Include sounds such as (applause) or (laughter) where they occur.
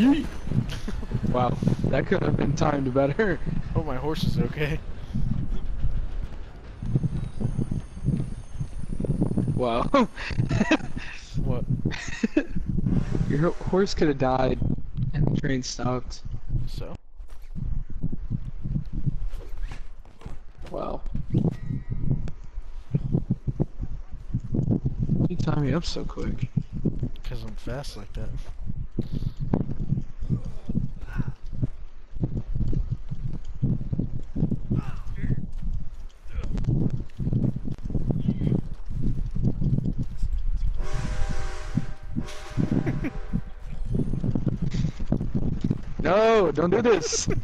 Yeet. (laughs) Wow, that could have been timed better. (laughs) Oh, my horse is okay. Wow. (laughs) What? Your horse could have died and the train stopped. So? Wow. You tie me up so quick. Because I'm fast like that. No, don't do this. (laughs)